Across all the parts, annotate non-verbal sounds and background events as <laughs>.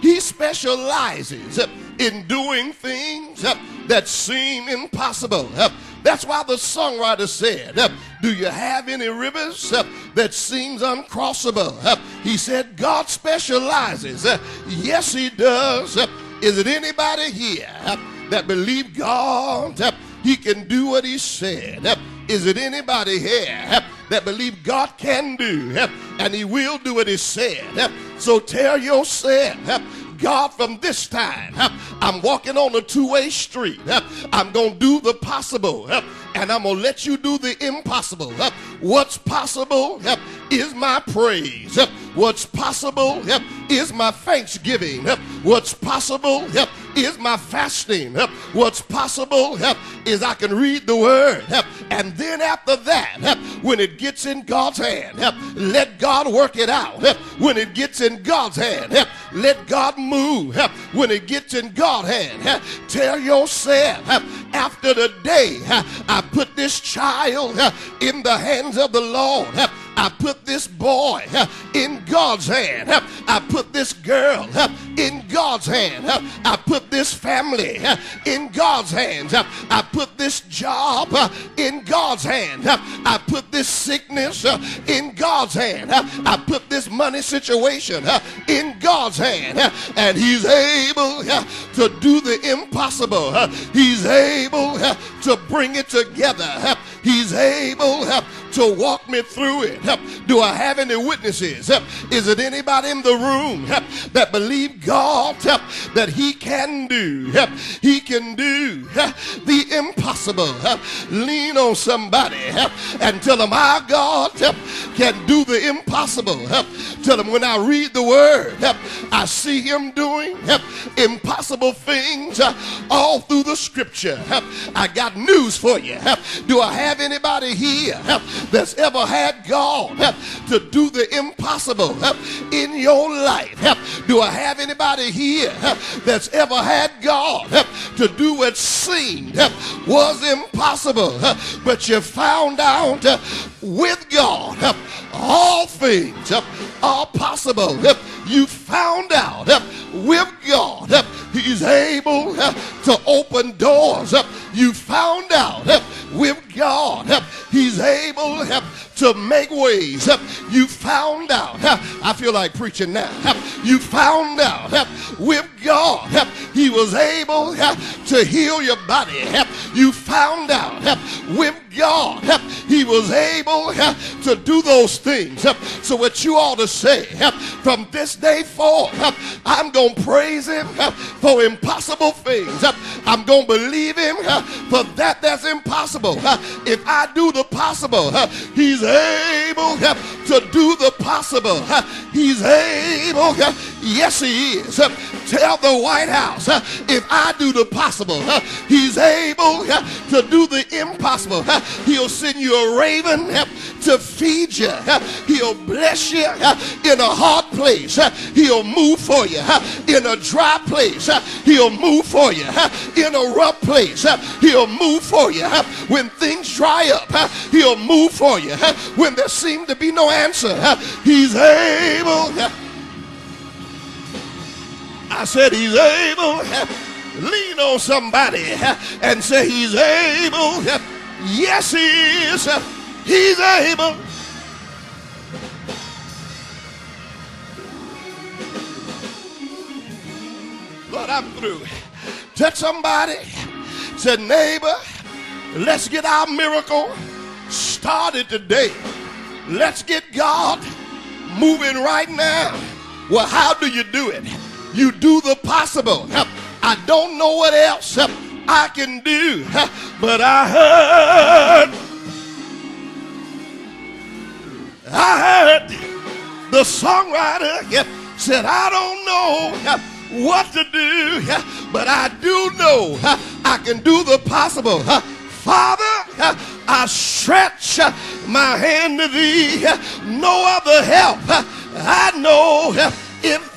He specializes in doing things that seem impossible. That's why the songwriter said, Do you have any rivers that seems uncrossable? He said, God specializes. Yes, He does. Is it anybody here that believe God? He can do what He said. Is it anybody here that believe God can do and He will do what He said? So tell yourself, God, from this time, I'm walking on a two way street. I'm going to do the possible and I'm going to let you do the impossible. What's possible is my praise. What's possible is my thanksgiving. What's possible is my fasting. What's possible is I can read the word. And then after that, when it gets in God's hand, let God work it out. When it gets in God's hand, let God move. When it gets in God's hand, tell yourself, after the day I put this child in the hands of the Lord. I put this boy in God's hand. I put this girl in God's hand. I put this family in God's hands. I put this job in God's hand. I put this sickness in God's hand. I put this money situation in God's hand. And He's able to do the impossible. He's able to bring it together. He's able to walk me through it. Do I have any witnesses? Is it anybody in the room that believe God that He can do? He can do the impossible. Lean on somebody and tell them our God can do the impossible. Tell them when I read the word, I see Him doing impossible things all through the scripture. I got news for you. Do I have anybody here that's ever had God to do the impossible in your life. Do I have anybody here that's ever had God to do what seemed was impossible, but you found out with God all things are possible. You found out with God He's able to open doors. You found out with God He's able to make ways. You found out. I feel like preaching now. You found out with God He was able to heal your body. You found out with God He was able to do those things. So, what you ought to say from this day forth, I'm going to praise Him for impossible things. I'm going to believe Him for that that's impossible. If I do the possible, He's able to do the possible. He's able. Yes, He is. Tell the White House if I do the possible, He's able to do the impossible. He'll send you a raven to feed you. He'll bless you in a hard place. He'll move for you in a dry place. He'll move for you in a rough place. He'll move for you when things dry up. He'll move for you when there seems to be no answer. He's able. I said he's able. <laughs> Lean on somebody <laughs> and say he's able. <laughs> Yes, he is. He's able. Lord, I'm through. Touch somebody. Said, neighbor, let's get our miracle started today. Let's get God moving right now. Well, how do you do it? You do the possible. I don't know what else I can do, but I heard, I heard the songwriter said, I don't know what to do, but I do know I can do the possible. Father, I stretch my hand to thee. No other help I know if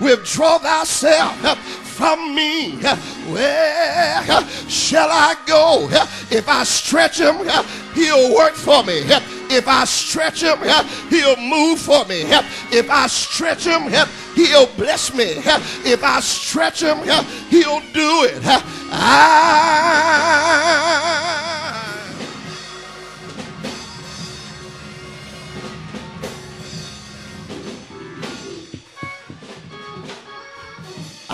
withdraw thyself from me, where shall I go? If I stretch him, he'll work for me. If I stretch him, he'll move for me. If I stretch him, he'll bless me. If I stretch him, he'll do it. I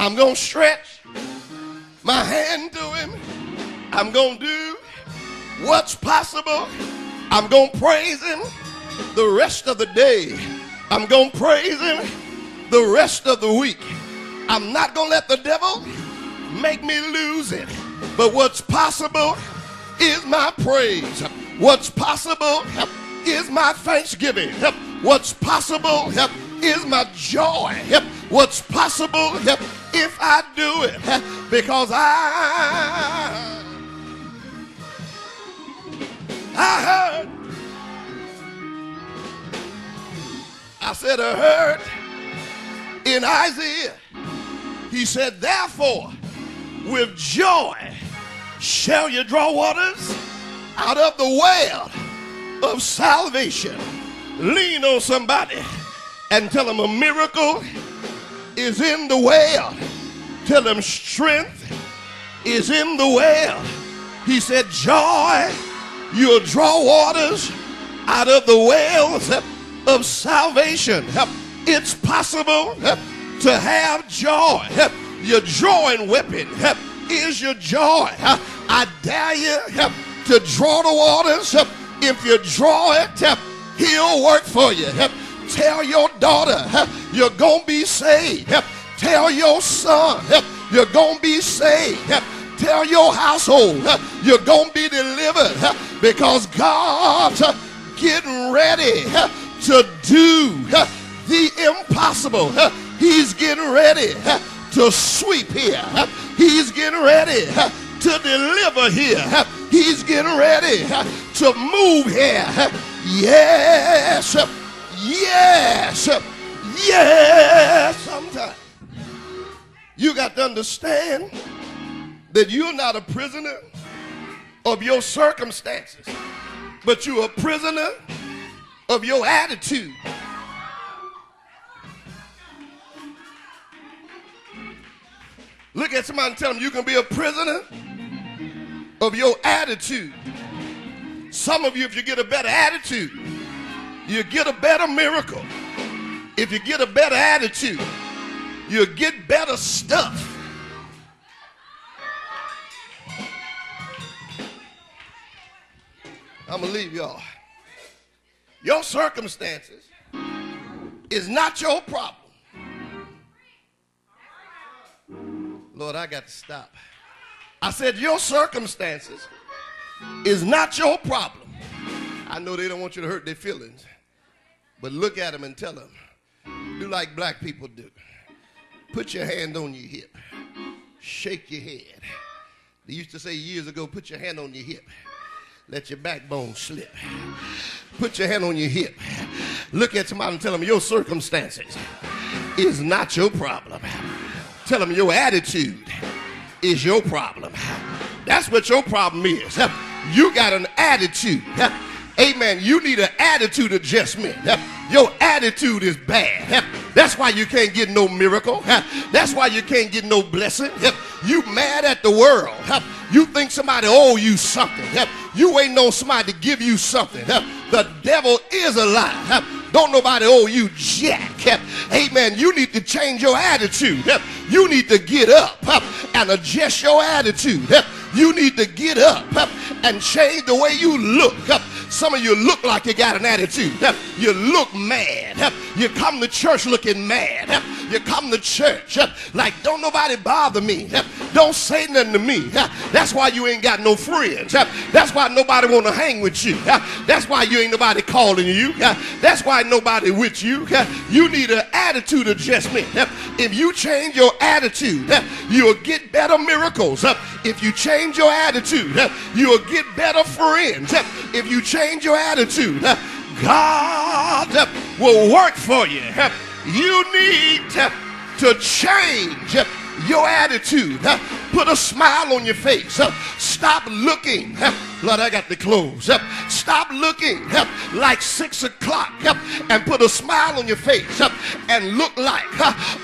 I'm going to stretch my hand to him. I'm going to do what's possible. I'm going to praise him the rest of the day. I'm going to praise him the rest of the week. I'm not going to let the devil make me lose it. But what's possible is my praise. What's possible is my thanksgiving. What's possible is my joy. What's possible if I do it? <laughs> Because I I heard. I said I heard in Isaiah. He said therefore with joy shall you draw waters out of the well of salvation. Lean on somebody and tell them a miracle is in the well. Tell him strength is in the well. He said, Joy, you'll draw waters out of the wells of salvation. It's possible to have joy. Your drawing weapon is your joy. I dare you to draw the waters. If you draw it, he'll work for you. Tell your daughter you're going to be saved. Tell your son you're going to be saved. Tell your household you're going to be delivered because God's getting ready to do the impossible. He's getting ready to sweep here. He's getting ready to deliver here. He's getting ready to move here. Yes. Yes. Yes. Sometimes you got to understand that you're not a prisoner of your circumstances, but you're a prisoner of your attitude. Look at somebody and tell them you can be a prisoner of your attitude. Some of you, if you get a better attitude, you get a better miracle. If you get a better attitude, you get better stuff. I'm going to leave y'all. Your circumstances is not your problem. Lord, I got to stop. I said, Your circumstances is not your problem. I know they don't want you to hurt their feelings. But look at them and tell them, do like black people do. Put your hand on your hip. Shake your head. They used to say years ago, put your hand on your hip. Let your backbone slip. Put your hand on your hip. Look at somebody and tell them your circumstances is not your problem. Tell them your attitude is your problem. That's what your problem is. You got an attitude. Amen. You need an attitude adjustment. <laughs> Your attitude is bad. <laughs> That's why you can't get no miracle. <laughs> That's why you can't get no blessing. You mad at the world. You think somebody owe you something. You ain't on somebody to give you something. The devil is a lie. Don't nobody owe you jack. Amen. You need to change your attitude. You need to get up and adjust your attitude. You need to get up and change the way you look. Some of you look like you got an attitude. You look mad. You come to church looking mad. You come to church uh, like don't nobody bother me. Uh, don't say nothing to me. Uh, that's why you ain't got no friends. That's why nobody want to hang with you. That's why you ain't nobody calling you. That's why nobody with you. You need an attitude adjustment. If you change your attitude, you'll get better miracles. If you change your attitude, you'll get better friends. If you change your attitude, God will work for you. You need to change your attitude. Put a smile on your face. Stop looking. Lord, I got the clothes. Stop looking like six o'clock and put a smile on your face and look like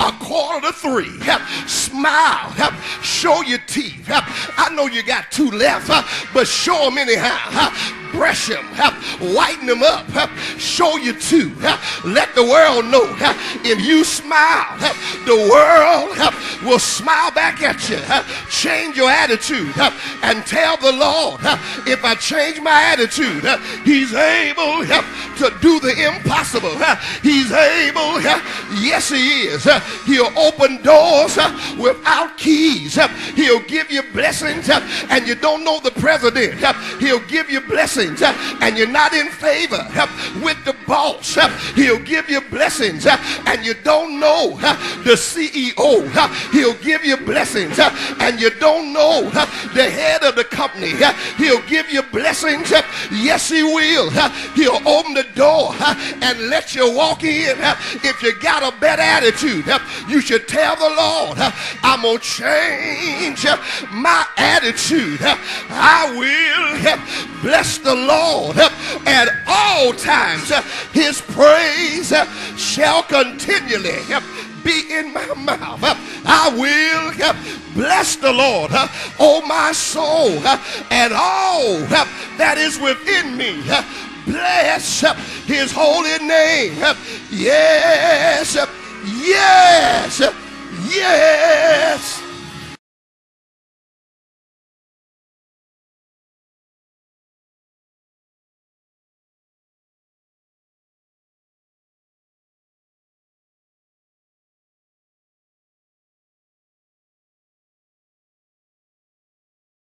a quarter to three. Smile. Show your teeth. I know you got two left, but show them anyhow brush them, whiten them up, show you two. Let the world know if you smile, the world will smile back at you. Change your attitude and tell the Lord, if I change my attitude, He's able to do the impossible. He's able, yes, He is. He'll open doors without keys. He'll give you blessings and you don't know the president. He'll give you blessings and you're not in favor with the boss, he'll give you blessings and you don't know the CEO. He'll give you blessings and you don't know the head of the company. He'll give you blessings. Yes, he will. He'll open the door and let you walk in. If you got a bad attitude, you should tell the Lord, I'm going to change my attitude. I will bless the Lord at all times. His praise shall continually be in my mouth. I will bless the Lord, oh my soul, and all that is within me. Bless his holy name. Yes, yes, yes.